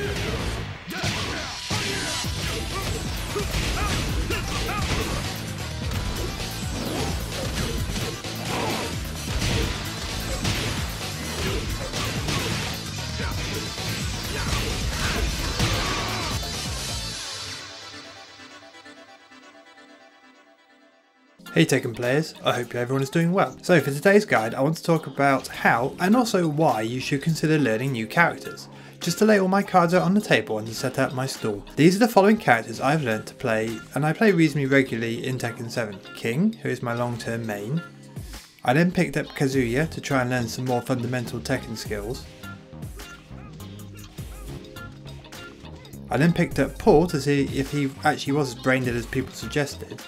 Yes! Hey Tekken players, I hope everyone is doing well. So for today's guide I want to talk about how and also why you should consider learning new characters. Just to lay all my cards out on the table and to set out my stall. These are the following characters I've learned to play and I play reasonably regularly in Tekken 7. King, who is my long term main. I then picked up Kazuya to try and learn some more fundamental Tekken skills. I then picked up Paul to see if he actually was as brain dead as people suggested.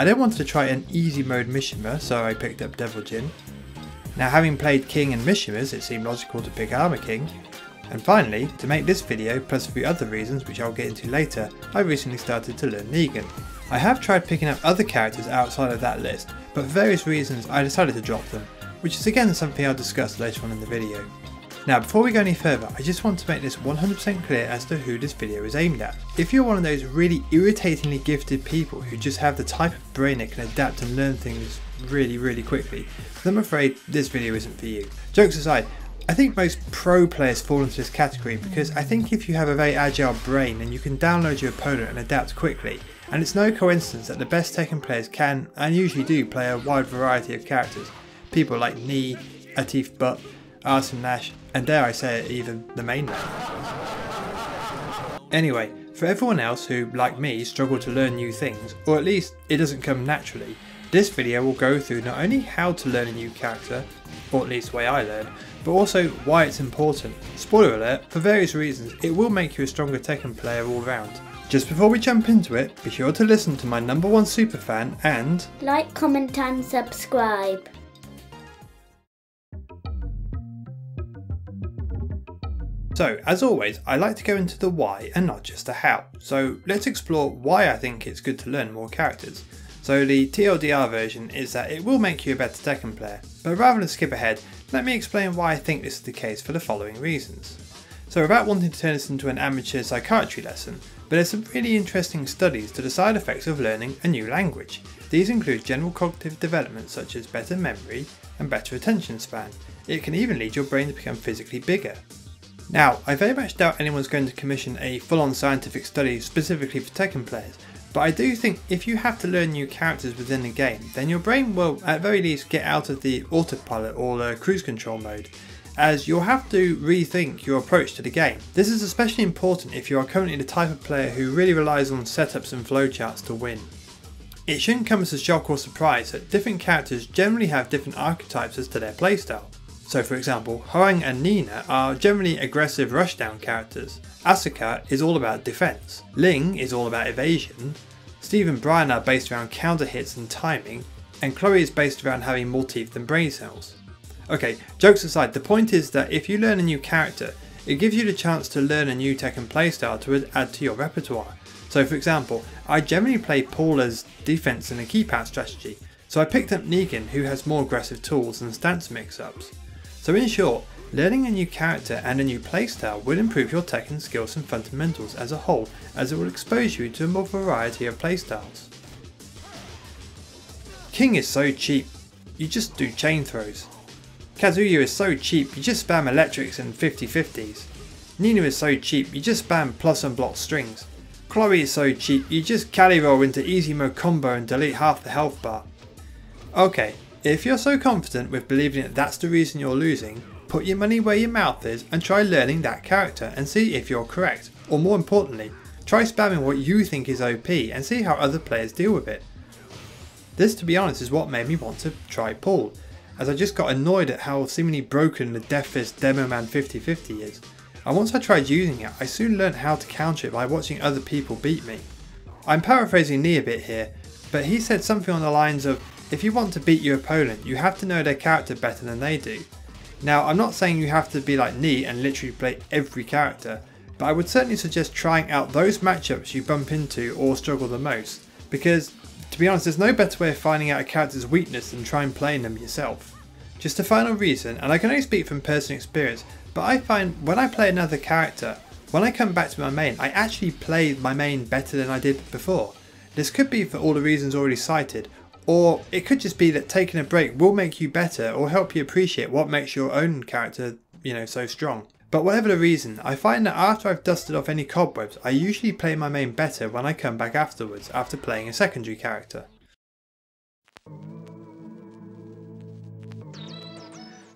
I then wanted to try an easy mode Mishima, so I picked up Devil Jin. Now having played King and Mishimas, it seemed logical to pick Armor King. And finally, to make this video, plus a few other reasons which I'll get into later, I recently started to learn Negan. I have tried picking up other characters outside of that list, but for various reasons I decided to drop them, which is again something I'll discuss later on in the video. Now before we go any further, I just want to make this 100% clear as to who this video is aimed at. If you're one of those really irritatingly gifted people who just have the type of brain that can adapt and learn things really really quickly, then I'm afraid this video isn't for you. Jokes aside, I think most pro players fall into this category because I think if you have a very agile brain then you can download your opponent and adapt quickly, and it's no coincidence that the best Tekken players can and usually do play a wide variety of characters. People like Knee, Atif Butt, Arslan Ash, and dare I say it, even the main man. Anyway, for everyone else who, like me, struggle to learn new things, or at least it doesn't come naturally, this video will go through not only how to learn a new character, or at least the way I learn, but also why it's important. Spoiler alert, for various reasons, it will make you a stronger Tekken player all round. Just before we jump into it, be sure to listen to my number one superfan and like, comment and subscribe. So, as always, I like to go into the why and not just the how. So, let's explore why I think it's good to learn more characters. So, the TLDR version is that it will make you a better Tekken player, but rather than skip ahead, let me explain why I think this is the case for the following reasons. So, without wanting to turn this into an amateur psychiatry lesson, but there's some really interesting studies to the side effects of learning a new language. These include general cognitive development such as better memory and better attention span. It can even lead your brain to become physically bigger. Now, I very much doubt anyone's going to commission a full-on scientific study specifically for Tekken players, but I do think if you have to learn new characters within the game, then your brain will at very least get out of the autopilot or the cruise control mode, as you'll have to rethink your approach to the game. This is especially important if you are currently the type of player who really relies on setups and flowcharts to win. It shouldn't come as a shock or surprise that different characters generally have different archetypes as to their playstyle. So for example, Hwoarang and Nina are generally aggressive rushdown characters. Asuka is all about defense. Ling is all about evasion. Steve and Brian are based around counter hits and timing. And Chloe is based around having more teeth than brain cells. Okay, jokes aside, the point is that if you learn a new character, it gives you the chance to learn a new tech Tekken playstyle to add to your repertoire. So for example, I generally play Paul as defense and a keep-out strategy, so I picked up Negan who has more aggressive tools and stance mix-ups. So in short, learning a new character and a new playstyle will improve your Tekken skills and fundamentals as a whole as it will expose you to a more variety of playstyles. King is so cheap, you just do chain throws. Kazuya is so cheap, you just spam electrics and 50-50s. Nina is so cheap, you just spam plus and block strings. Chloe is so cheap, you just Cali roll into easy mode combo and delete half the health bar. Okay, if you're so confident with believing that that's the reason you're losing, put your money where your mouth is and try learning that character and see if you're correct. Or more importantly, try spamming what you think is OP and see how other players deal with it. This to be honest is what made me want to try Paul, as I just got annoyed at how seemingly broken the Death Fist Demoman 50-50 is. And once I tried using it, I soon learned how to counter it by watching other people beat me. I'm paraphrasing Lee a bit here, but he said something on the lines of, if you want to beat your opponent, you have to know their character better than they do. Now, I'm not saying you have to be like me and literally play every character, but I would certainly suggest trying out those matchups you bump into or struggle the most, because to be honest, there's no better way of finding out a character's weakness than trying playing them yourself. Just a final reason, and I can only speak from personal experience, but I find when I play another character, when I come back to my main, I actually play my main better than I did before. This could be for all the reasons already cited, or it could just be that taking a break will make you better or help you appreciate what makes your own character, you know, so strong. But whatever the reason, I find that after I've dusted off any cobwebs, I usually play my main better when I come back afterwards after playing a secondary character.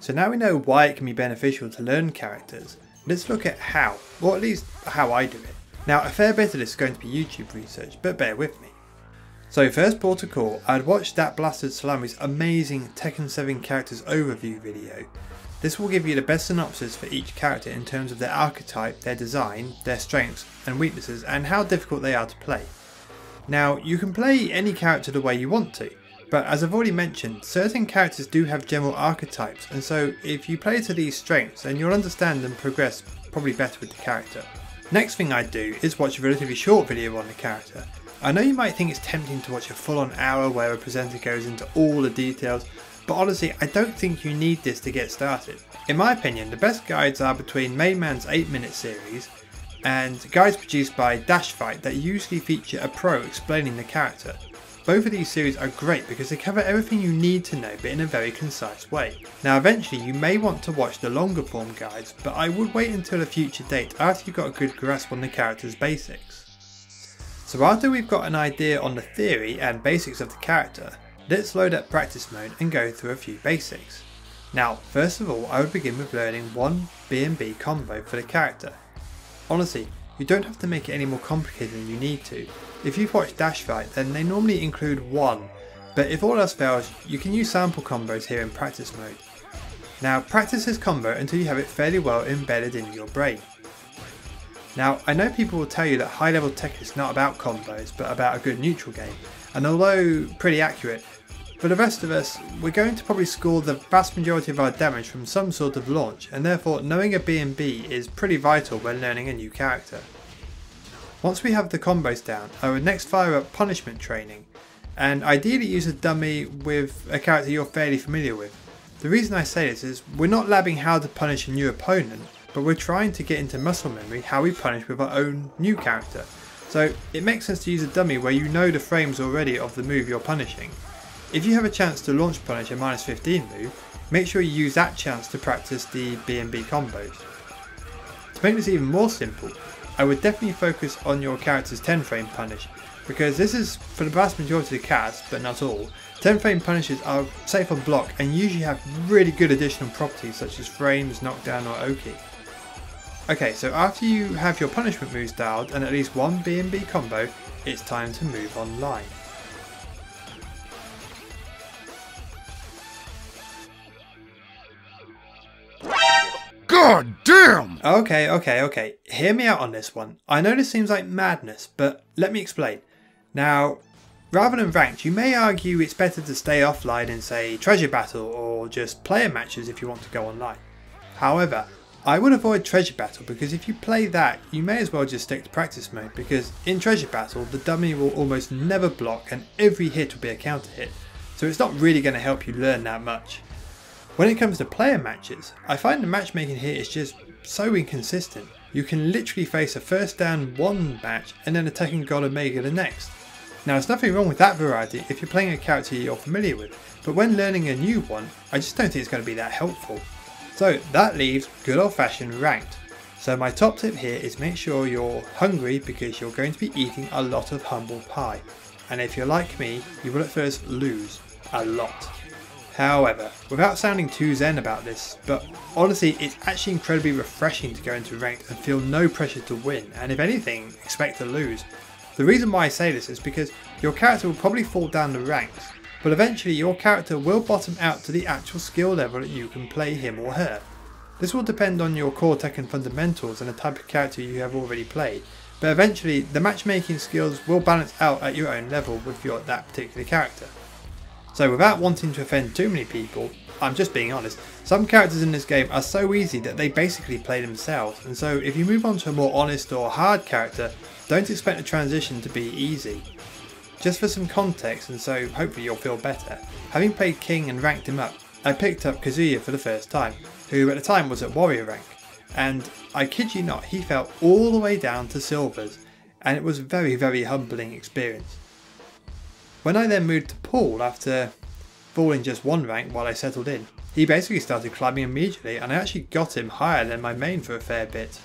So now we know why it can be beneficial to learn characters, let's look at how, or at least how I do it. Now a fair bit of this is going to be YouTube research, but bear with me. So first port of call, I'd watched that blasted Salami's amazing Tekken 7 characters overview video. This will give you the best synopsis for each character in terms of their archetype, their design, their strengths and weaknesses and how difficult they are to play. Now you can play any character the way you want to, but as I've already mentioned, certain characters do have general archetypes and so if you play to these strengths then you'll understand and progress probably better with the character. Next thing I'd do is watch a relatively short video on the character. I know you might think it's tempting to watch a full on hour where a presenter goes into all the details, but honestly I don't think you need this to get started. In my opinion the best guides are between Main Man's 8 minute series and guides produced by Dash Fight that usually feature a pro explaining the character. Both of these series are great because they cover everything you need to know but in a very concise way. Now eventually you may want to watch the longer form guides but I would wait until a future date after you've got a good grasp on the character's basics. So after we've got an idea on the theory and basics of the character, let's load up practice mode and go through a few basics. Now first of all I would begin with learning one B&B combo for the character. Honestly, you don't have to make it any more complicated than you need to, if you've watched Dash Fight then they normally include one, but if all else fails you can use sample combos here in practice mode. Now practice this combo until you have it fairly well embedded in your brain. Now I know people will tell you that high level tech is not about combos but about a good neutral game, and although pretty accurate, for the rest of us, we're going to probably score the vast majority of our damage from some sort of launch, and therefore knowing a B&B is pretty vital when learning a new character. Once we have the combos down, I would next fire up punishment training, and ideally use a dummy with a character you're fairly familiar with. The reason I say this is we're not labbing how to punish a new opponent, but we're trying to get into muscle memory how we punish with our own new character. So it makes sense to use a dummy where you know the frames already of the move you're punishing. If you have a chance to launch punish a minus 15 move, make sure you use that chance to practice the B&B combos. To make this even more simple, I would definitely focus on your character's 10 frame punish, because this is for the vast majority of the cast, but not all. 10 frame punishes are safe on block and usually have really good additional properties such as frames, knockdown or Oki. Okay, so after you have your punishment moves dialed and at least one B&B combo, it's time to move online. God damn! Okay, okay, okay. Hear me out on this one. I know this seems like madness, but let me explain. Now, rather than ranked, you may argue it's better to stay offline in, say, Treasure Battle or just player matches if you want to go online. However, I would avoid Treasure Battle because if you play that, you may as well just stick to practice mode because in Treasure Battle, the dummy will almost never block and every hit will be a counter hit, so it's not really going to help you learn that much. When it comes to player matches, I find the matchmaking here is just so inconsistent. You can literally face a first dan one match and then a Tekken God Omega the next. Now there's nothing wrong with that variety if you're playing a character you're familiar with, but when learning a new one, I just don't think it's going to be that helpful. So that leaves good old fashioned ranked. So my top tip here is make sure you're hungry because you're going to be eating a lot of humble pie. And if you're like me, you will at first lose a lot. However, without sounding too zen about this, but honestly it's actually incredibly refreshing to go into ranked and feel no pressure to win and if anything, expect to lose. The reason why I say this is because your character will probably fall down the ranks, but eventually your character will bottom out to the actual skill level that you can play him or her. This will depend on your core tech and fundamentals and the type of character you have already played, but eventually the matchmaking skills will balance out at your own level with your that particular character. So without wanting to offend too many people, I'm just being honest, some characters in this game are so easy that they basically play themselves, and so if you move on to a more honest or hard character, don't expect the transition to be easy. Just for some context, and so hopefully you'll feel better, having played King and ranked him up, I picked up Kazuya for the first time, who at the time was at warrior rank, and I kid you not, he fell all the way down to silvers, and it was a very, very humbling experience. When I then moved to Paul after falling just one rank while I settled in, he basically started climbing immediately and I actually got him higher than my main for a fair bit.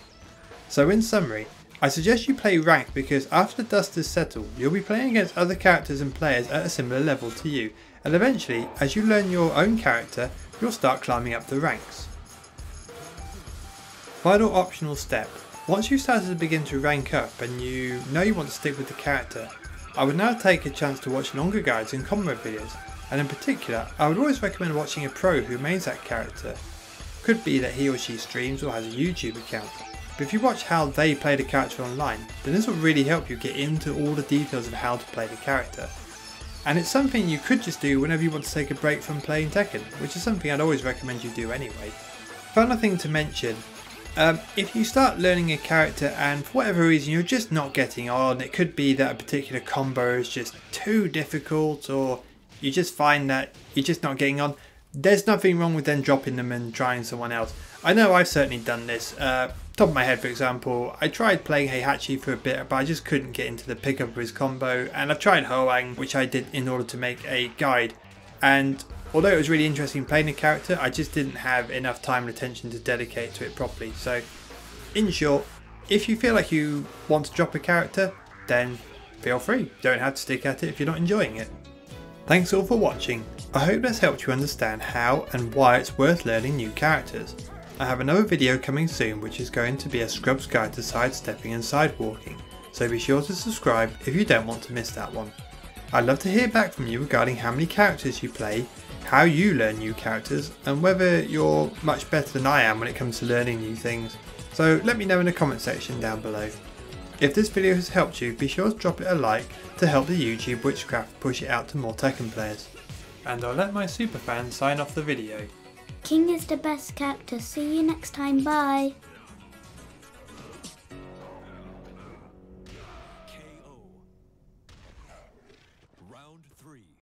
So in summary, I suggest you play ranked because after dust has settled, you'll be playing against other characters and players at a similar level to you, and eventually, as you learn your own character, you'll start climbing up the ranks. Final optional step. Once you've started to begin to rank up and you know you want to stick with the character, I would now take a chance to watch longer guides and combo videos and in particular, I would always recommend watching a pro who mains that character. Could be that he or she streams or has a YouTube account, but if you watch how they play the character online, then this will really help you get into all the details of how to play the character. And it's something you could just do whenever you want to take a break from playing Tekken, which is something I'd always recommend you do anyway. Final thing to mention, um, if you start learning a character and for whatever reason you're just not getting on, it could be that a particular combo is just too difficult or you just find that you're just not getting on, there's nothing wrong with then dropping them and trying someone else. I know I've certainly done this. Uh, top of my head, for example, I tried playing Heihachi for a bit, but I just couldn't get into the pickup of his combo. And I've tried Hwoarang, which I did in order to make a guide. And although it was really interesting playing the character, I just didn't have enough time and attention to dedicate to it properly. So, in short, if you feel like you want to drop a character, then feel free. Don't have to stick at it if you're not enjoying it. Thanks all for watching. I hope this helped you understand how and why it's worth learning new characters. I have another video coming soon which is going to be a scrub's guide to sidestepping and sidewalking, so be sure to subscribe if you don't want to miss that one. I'd love to hear back from you regarding how many characters you play, how you learn new characters, and whether you're much better than I am when it comes to learning new things. So let me know in the comment section down below. If this video has helped you, be sure to drop it a like to help the YouTube Witchcraft push it out to more Tekken players. And I'll let my superfan sign off the video. King is the best character. See you next time. Bye.